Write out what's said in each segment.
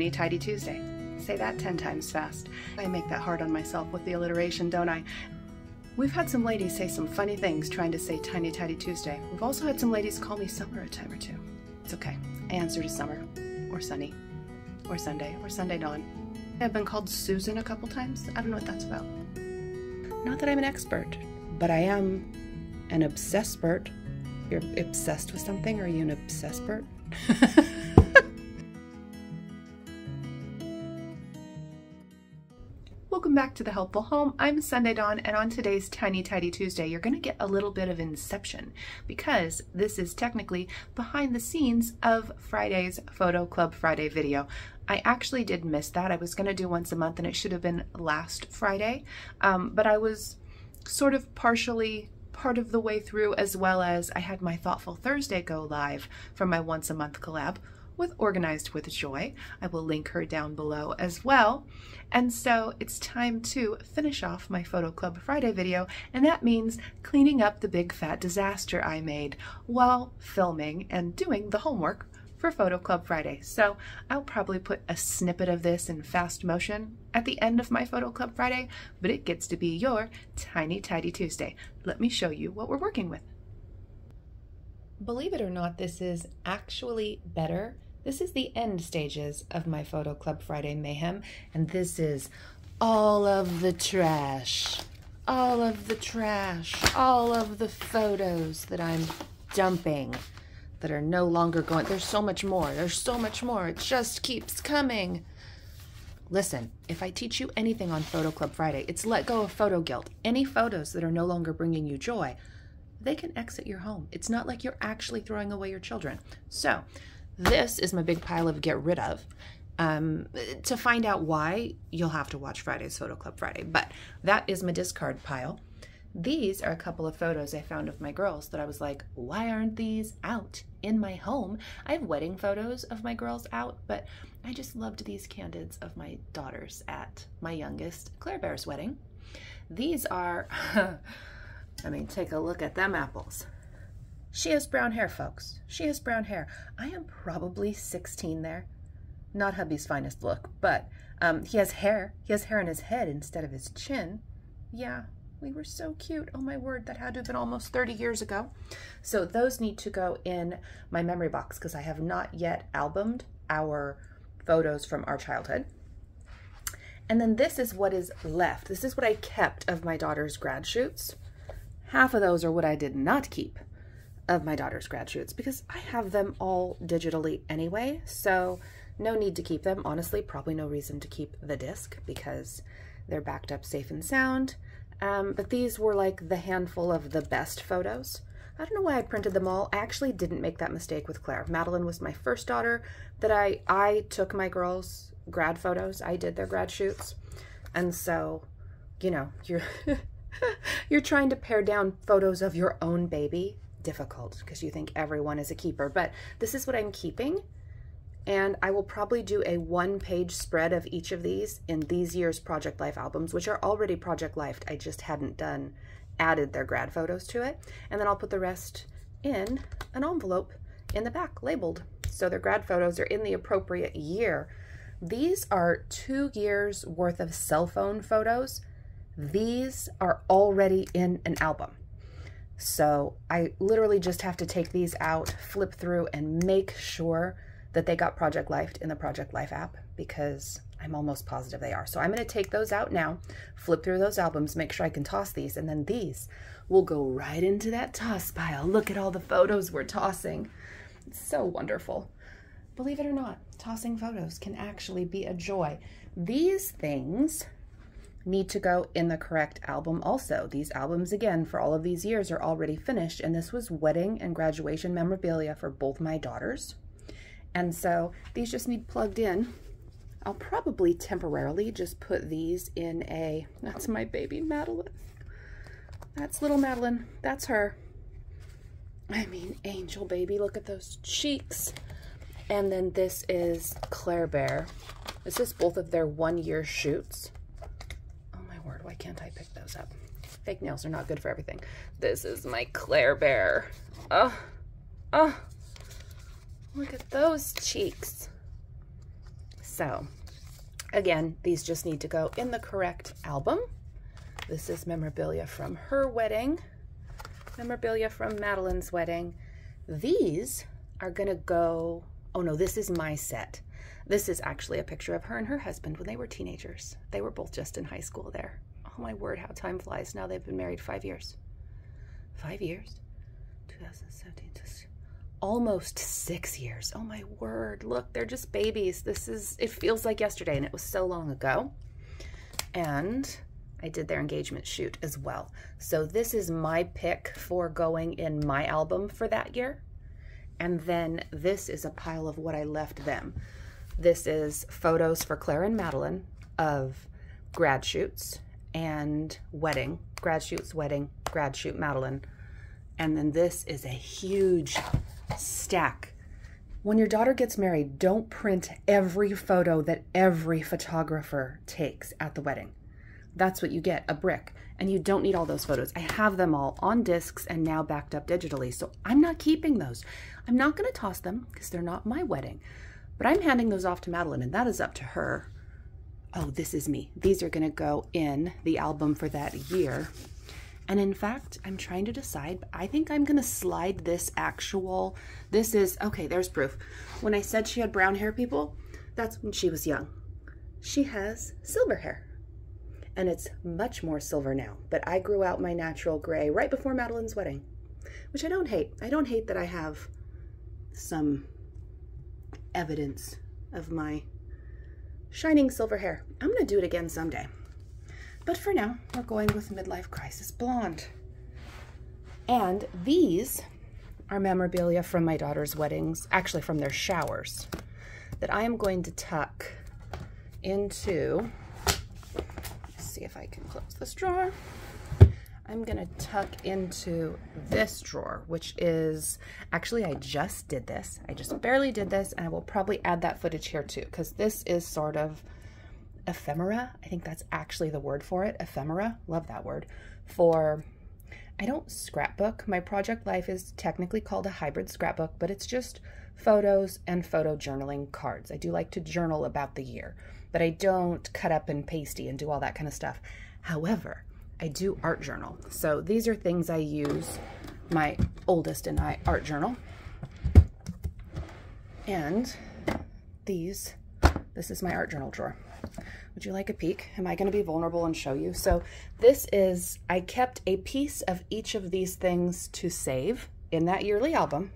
Tiny Tidy Tuesday. Say that 10 times fast. I make that hard on myself with the alliteration, don't I? We've had some ladies say some funny things trying to say Tiny Tidy Tuesday. We've also had some ladies call me Summer a time or two. It's okay. I answer to Summer, or Sunny, or Sunday, or Sunday Dawn. I've been called Susan a couple times. I don't know what that's about. Not that I'm an expert, but I am an obsessed. You're obsessed with something? Are you an obsessed? Welcome back to The Helpful Home. I'm Sunday Dawn, and on today's Tiny Tidy Tuesday, you're going to get a little bit of inception because this is technically behind the scenes of Friday's Photo Club Friday video. I actually did miss that. I was going to do once a month, and it should have been last Friday, um, but I was sort of partially part of the way through as well as I had my Thoughtful Thursday go live for my once a month collab with Organized with Joy. I will link her down below as well. And so it's time to finish off my Photo Club Friday video, and that means cleaning up the big fat disaster I made while filming and doing the homework for Photo Club Friday. So I'll probably put a snippet of this in fast motion at the end of my Photo Club Friday, but it gets to be your Tiny Tidy Tuesday. Let me show you what we're working with. Believe it or not, this is actually better this is the end stages of my Photo Club Friday mayhem, and this is all of the trash. All of the trash. All of the photos that I'm dumping that are no longer going. There's so much more. There's so much more. It just keeps coming. Listen, if I teach you anything on Photo Club Friday, it's let go of photo guilt. Any photos that are no longer bringing you joy, they can exit your home. It's not like you're actually throwing away your children. So, this is my big pile of get rid of. Um, to find out why, you'll have to watch Friday's Photo Club Friday, but that is my discard pile. These are a couple of photos I found of my girls that I was like, why aren't these out in my home? I have wedding photos of my girls out, but I just loved these candids of my daughters at my youngest Claire Bear's wedding. These are, I mean, take a look at them apples. She has brown hair, folks. She has brown hair. I am probably 16 there. Not hubby's finest look, but um, he has hair. He has hair on his head instead of his chin. Yeah, we were so cute. Oh my word, that had to have been almost 30 years ago. So those need to go in my memory box because I have not yet albumed our photos from our childhood. And then this is what is left. This is what I kept of my daughter's grad shoots. Half of those are what I did not keep of my daughter's grad shoots because I have them all digitally anyway, so no need to keep them. Honestly, probably no reason to keep the disc because they're backed up safe and sound. Um, but these were like the handful of the best photos. I don't know why I printed them all. I actually didn't make that mistake with Claire. Madeline was my first daughter that I, I took my girls' grad photos. I did their grad shoots. And so, you know, you're, you're trying to pare down photos of your own baby difficult because you think everyone is a keeper. But this is what I'm keeping. And I will probably do a one page spread of each of these in these year's Project Life albums, which are already Project Life. I just hadn't done, added their grad photos to it. And then I'll put the rest in an envelope in the back labeled. So their grad photos are in the appropriate year. These are two years worth of cell phone photos. These are already in an album. So I literally just have to take these out, flip through, and make sure that they got Project Life in the Project Life app because I'm almost positive they are. So I'm going to take those out now, flip through those albums, make sure I can toss these, and then these will go right into that toss pile. Look at all the photos we're tossing. It's so wonderful. Believe it or not, tossing photos can actually be a joy. These things need to go in the correct album also. These albums, again, for all of these years are already finished, and this was wedding and graduation memorabilia for both my daughters. And so these just need plugged in. I'll probably temporarily just put these in a, that's my baby Madeline. That's little Madeline, that's her. I mean, angel baby, look at those cheeks. And then this is Claire Bear. This is both of their one year shoots why can't I pick those up? Fake nails are not good for everything. This is my Claire Bear. Oh, oh, look at those cheeks. So again, these just need to go in the correct album. This is memorabilia from her wedding, memorabilia from Madeline's wedding. These are gonna go, oh no, this is my set. This is actually a picture of her and her husband when they were teenagers. They were both just in high school there. Oh my word, how time flies. Now they've been married five years. Five years? 2017, almost six years. Oh my word, look, they're just babies. This is, it feels like yesterday and it was so long ago. And I did their engagement shoot as well. So this is my pick for going in my album for that year. And then this is a pile of what I left them. This is photos for Claire and Madeline of grad shoots and wedding, grad shoots, wedding, grad shoot, Madeline. And then this is a huge stack. When your daughter gets married, don't print every photo that every photographer takes at the wedding. That's what you get, a brick. And you don't need all those photos. I have them all on discs and now backed up digitally. So I'm not keeping those. I'm not going to toss them because they're not my wedding. But I'm handing those off to Madeline and that is up to her. Oh, this is me. These are going to go in the album for that year. And in fact, I'm trying to decide, I think I'm going to slide this actual, this is, okay, there's proof. When I said she had brown hair, people, that's when she was young. She has silver hair and it's much more silver now. But I grew out my natural gray right before Madeline's wedding, which I don't hate. I don't hate that I have some evidence of my shining silver hair. I'm gonna do it again someday. But for now, we're going with Midlife Crisis Blonde. And these are memorabilia from my daughter's weddings, actually from their showers, that I am going to tuck into see if I can close this drawer. I'm gonna tuck into this drawer, which is, actually I just did this. I just barely did this and I will probably add that footage here too, because this is sort of ephemera. I think that's actually the word for it, ephemera, love that word, for, I don't scrapbook. My project life is technically called a hybrid scrapbook, but it's just photos and photo journaling cards. I do like to journal about the year but I don't cut up and pasty and do all that kind of stuff. However, I do art journal. So these are things I use my oldest and I art journal. And these, this is my art journal drawer. Would you like a peek? Am I going to be vulnerable and show you? So this is, I kept a piece of each of these things to save in that yearly album.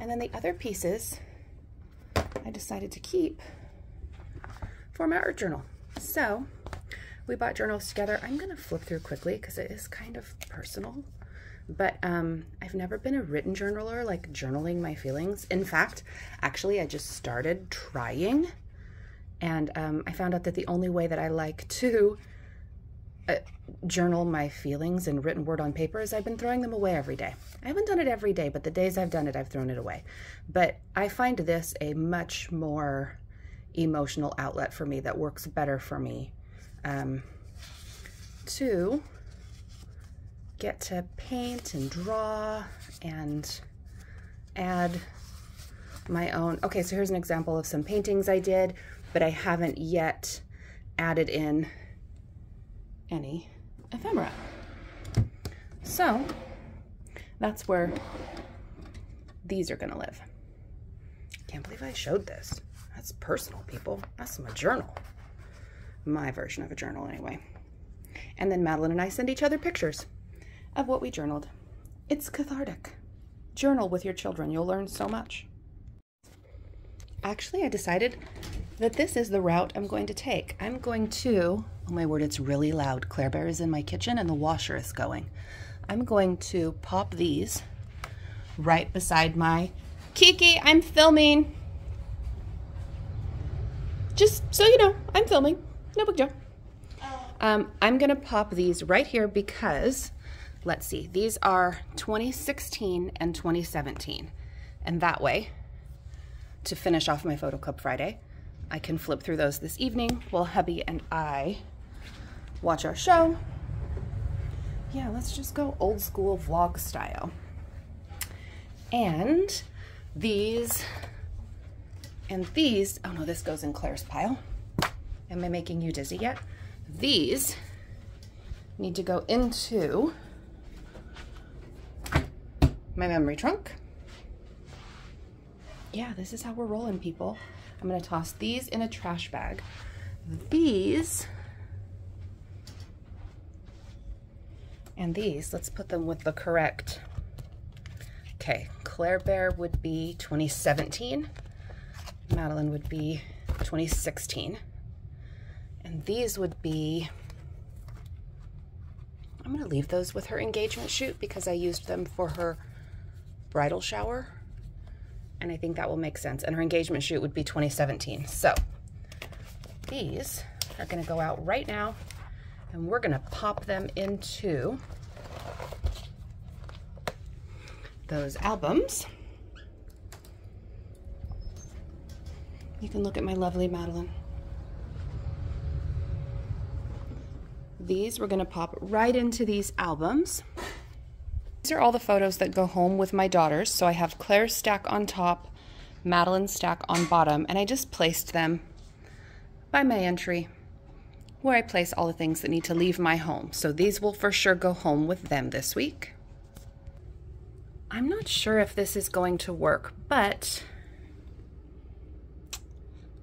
And then the other pieces I decided to keep for my art journal. So we bought journals together. I'm going to flip through quickly because it is kind of personal. But um, I've never been a written journaler, like journaling my feelings. In fact, actually, I just started trying. And um, I found out that the only way that I like to uh, journal my feelings in written word on paper is I've been throwing them away every day. I haven't done it every day, but the days I've done it, I've thrown it away. But I find this a much more emotional outlet for me that works better for me. Um, to get to paint and draw and add my own. Okay, so here's an example of some paintings I did, but I haven't yet added in any ephemera. So that's where these are gonna live. Can't believe I showed this. That's personal, people. That's my journal. My version of a journal, anyway. And then Madeline and I send each other pictures of what we journaled. It's cathartic. Journal with your children. You'll learn so much. Actually, I decided that this is the route I'm going to take. I'm going to, oh my word, it's really loud. Claire Bear is in my kitchen and the washer is going. I'm going to pop these right beside my Kiki, I'm filming. Just so you know, I'm filming. No big deal. Um, I'm going to pop these right here because, let's see, these are 2016 and 2017. And that way, to finish off my Photo Club Friday, I can flip through those this evening while hubby and I watch our show. Yeah, let's just go old school vlog style. And these And these, oh no, this goes in Claire's pile. Am I making you dizzy yet? These need to go into my memory trunk. Yeah, this is how we're rolling, people. I'm gonna toss these in a trash bag. These and these, let's put them with the correct. Okay, Claire Bear would be 2017. Madeline would be 2016. And these would be, I'm gonna leave those with her engagement shoot because I used them for her bridal shower. And I think that will make sense. And her engagement shoot would be 2017. So these are gonna go out right now and we're gonna pop them into those albums. You can look at my lovely Madeline. These we're gonna pop right into these albums. These are all the photos that go home with my daughters. So I have Claire's stack on top, Madeline's stack on bottom, and I just placed them by my entry where I place all the things that need to leave my home. So these will for sure go home with them this week. I'm not sure if this is going to work, but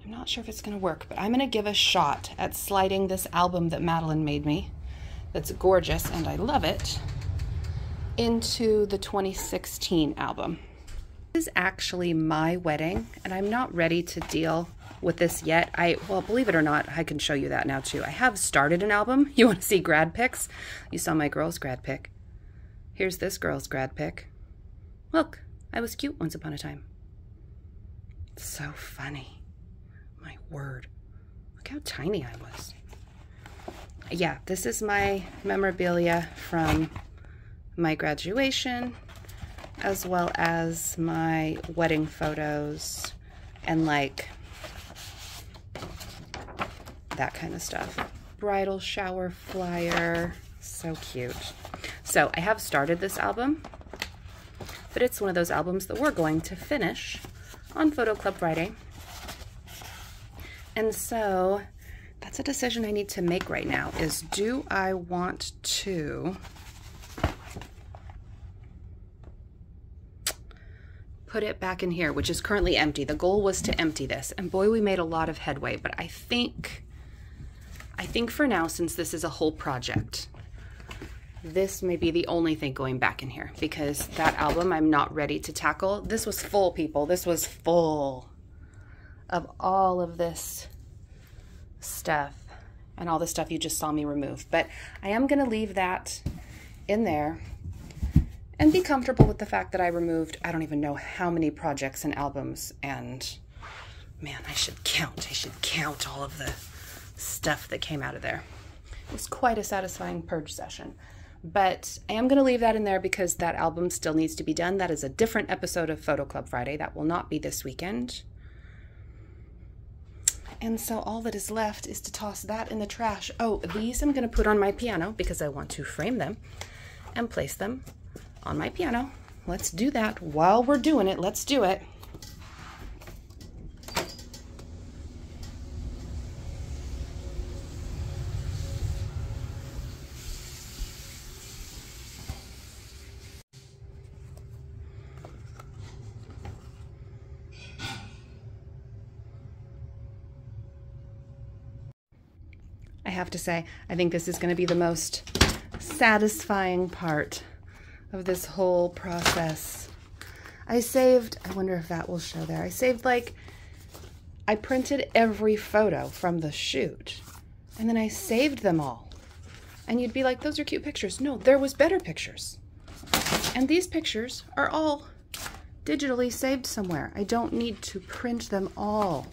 I'm not sure if it's going to work, but I'm going to give a shot at sliding this album that Madeline made me that's gorgeous and I love it into the 2016 album. This is actually my wedding and I'm not ready to deal with this yet. I, well, believe it or not, I can show you that now too. I have started an album. You want to see grad pics? You saw my girl's grad pic. Here's this girl's grad pic. Look, I was cute once upon a time. So funny my word. Look how tiny I was. Yeah, this is my memorabilia from my graduation, as well as my wedding photos and like that kind of stuff. Bridal shower flyer, so cute. So I have started this album, but it's one of those albums that we're going to finish on Photo Club Friday. And so that's a decision I need to make right now is do I want to put it back in here, which is currently empty. The goal was to empty this and boy, we made a lot of headway, but I think, I think for now, since this is a whole project, this may be the only thing going back in here because that album I'm not ready to tackle. This was full, people. This was full of all of this stuff and all the stuff you just saw me remove. But I am going to leave that in there and be comfortable with the fact that I removed, I don't even know how many projects and albums. And man, I should count. I should count all of the stuff that came out of there. It was quite a satisfying purge session. But I am going to leave that in there because that album still needs to be done. That is a different episode of Photo Club Friday. That will not be this weekend. And so all that is left is to toss that in the trash. Oh, these I'm going to put on my piano because I want to frame them and place them on my piano. Let's do that. While we're doing it, let's do it. Say, I think this is going to be the most satisfying part of this whole process. I saved, I wonder if that will show there. I saved like, I printed every photo from the shoot and then I saved them all. And you'd be like, those are cute pictures. No, there was better pictures. And these pictures are all digitally saved somewhere. I don't need to print them all.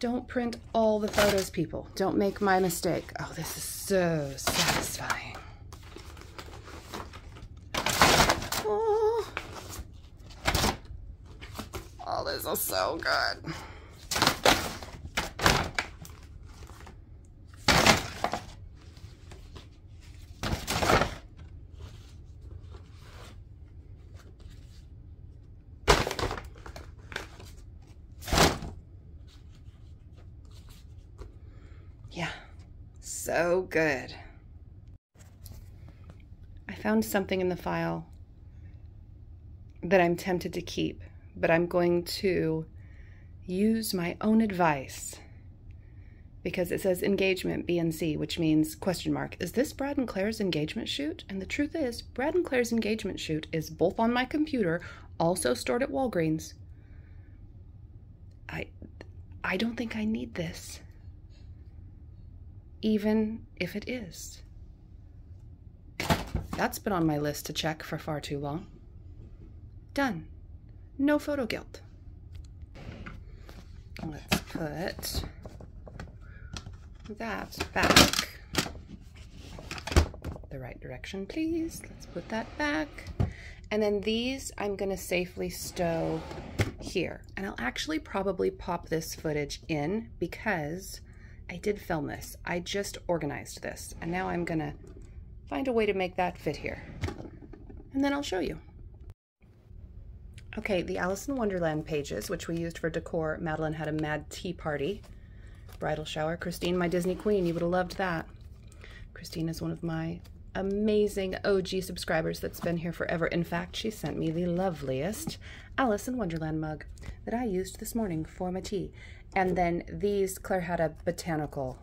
Don't print all the photos, people. Don't make my mistake. Oh, this is so satisfying. Oh, oh this is so good. Yeah, so good. I found something in the file that I'm tempted to keep, but I'm going to use my own advice because it says engagement BNC, which means question mark. Is this Brad and Claire's engagement shoot? And the truth is, Brad and Claire's engagement shoot is both on my computer, also stored at Walgreens. I I don't think I need this. Even if it is. That's been on my list to check for far too long. Done. No photo guilt. Let's put that back. The right direction, please. Let's put that back. And then these I'm going to safely stow here. And I'll actually probably pop this footage in because I did film this. I just organized this. And now I'm going to find a way to make that fit here. And then I'll show you. Okay, the Alice in Wonderland pages, which we used for decor, Madeline had a mad tea party. Bridal shower. Christine, my Disney queen, you would have loved that. Christine is one of my amazing OG subscribers that's been here forever. In fact, she sent me the loveliest Alice in Wonderland mug that I used this morning for my tea. And then these, Claire had a botanical.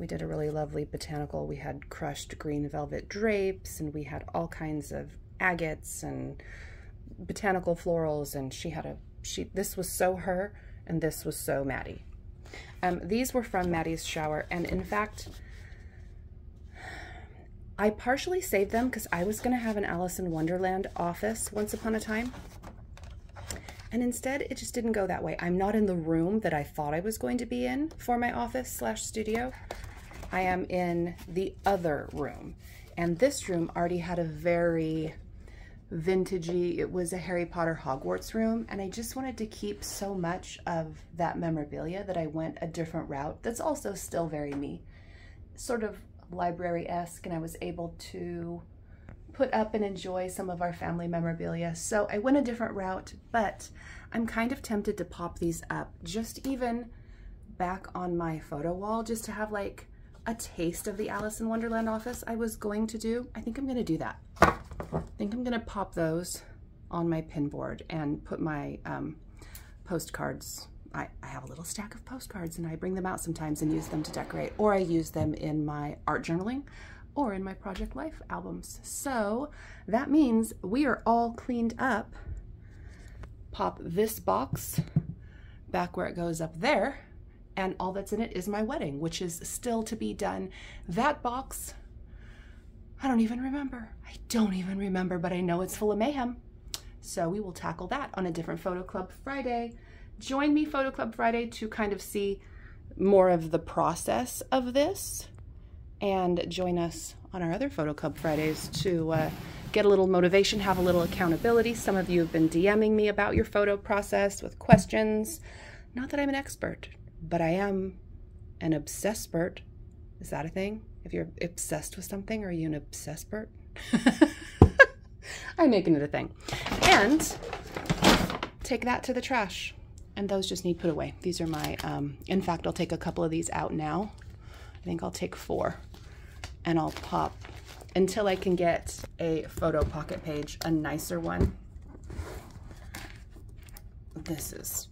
We did a really lovely botanical. We had crushed green velvet drapes and we had all kinds of agates and botanical florals and she had a, she, this was so her and this was so Maddie. Um, these were from Maddie's shower and in fact, I partially saved them because I was going to have an Alice in Wonderland office once upon a time. And instead, it just didn't go that way. I'm not in the room that I thought I was going to be in for my office slash studio. I am in the other room. And this room already had a very vintagey, it was a Harry Potter Hogwarts room. And I just wanted to keep so much of that memorabilia that I went a different route that's also still very me. Sort of library-esque and I was able to put up and enjoy some of our family memorabilia. So I went a different route, but I'm kind of tempted to pop these up just even back on my photo wall just to have like a taste of the Alice in Wonderland office I was going to do. I think I'm gonna do that. I think I'm gonna pop those on my pin board and put my um, postcards I, I have a little stack of postcards and I bring them out sometimes and use them to decorate, or I use them in my art journaling or in my Project Life albums. So that means we are all cleaned up. Pop this box back where it goes up there, and all that's in it is my wedding, which is still to be done. That box, I don't even remember. I don't even remember, but I know it's full of mayhem. So we will tackle that on a different Photo Club Friday join me Photo Club Friday to kind of see more of the process of this and join us on our other Photo Club Fridays to uh, get a little motivation, have a little accountability. Some of you have been DMing me about your photo process with questions. Not that I'm an expert, but I am an obsessed. Is that a thing? If you're obsessed with something, are you an obsessed? I'm making it a thing. And take that to the trash and those just need put away. These are my, um, in fact, I'll take a couple of these out now. I think I'll take four and I'll pop until I can get a photo pocket page, a nicer one. This is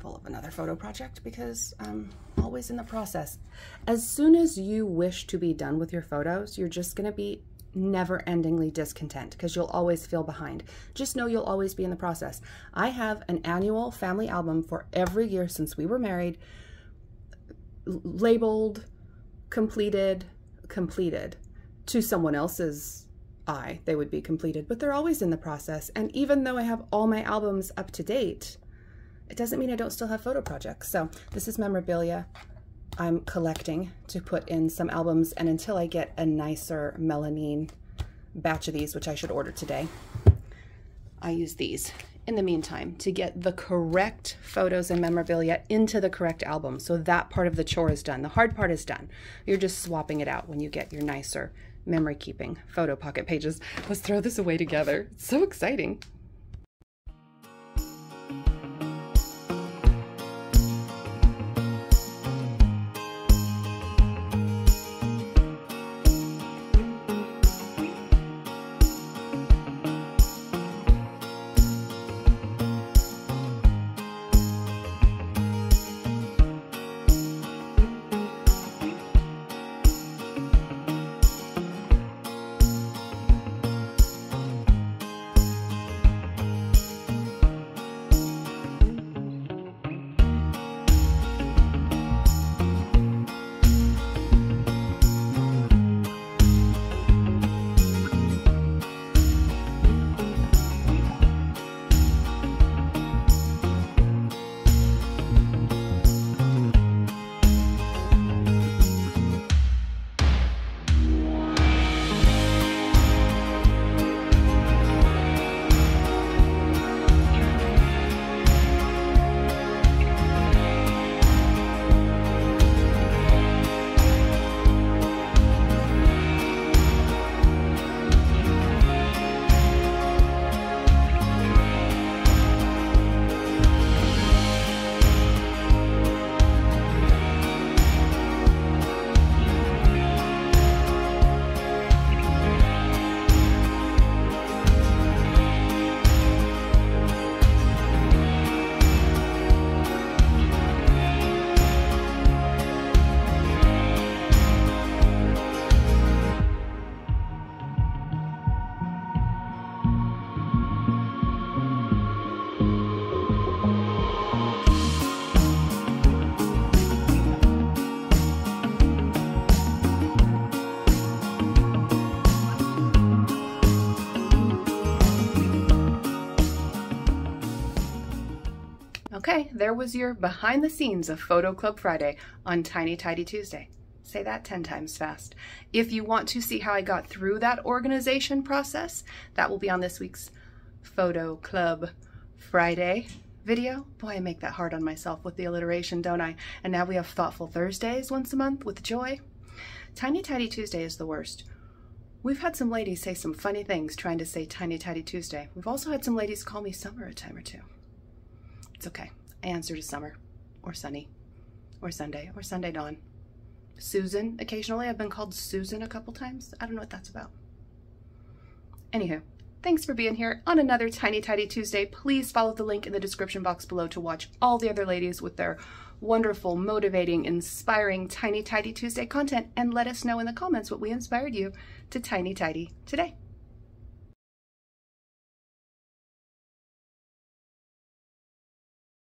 full of another photo project because I'm always in the process. As soon as you wish to be done with your photos, you're just gonna be never endingly discontent because you'll always feel behind. Just know you'll always be in the process. I have an annual family album for every year since we were married, labeled, completed, completed to someone else's eye. They would be completed, but they're always in the process. And even though I have all my albums up to date, it doesn't mean I don't still have photo projects. So this is memorabilia. I'm collecting to put in some albums and until I get a nicer melamine batch of these, which I should order today, I use these in the meantime to get the correct photos and memorabilia into the correct album. So that part of the chore is done. The hard part is done. You're just swapping it out when you get your nicer memory keeping photo pocket pages. Let's throw this away together. It's so exciting. Okay, there was your behind the scenes of Photo Club Friday on Tiny Tidy Tuesday. Say that 10 times fast. If you want to see how I got through that organization process, that will be on this week's Photo Club Friday video. Boy, I make that hard on myself with the alliteration, don't I? And now we have Thoughtful Thursdays once a month with Joy. Tiny Tidy Tuesday is the worst. We've had some ladies say some funny things trying to say Tiny Tidy Tuesday. We've also had some ladies call me Summer a time or two. It's okay. I answer to Summer, or Sunny, or Sunday, or Sunday Dawn. Susan, occasionally. I've been called Susan a couple times. I don't know what that's about. Anywho, thanks for being here on another Tiny Tidy Tuesday. Please follow the link in the description box below to watch all the other ladies with their wonderful, motivating, inspiring Tiny Tidy Tuesday content and let us know in the comments what we inspired you to Tiny Tidy today.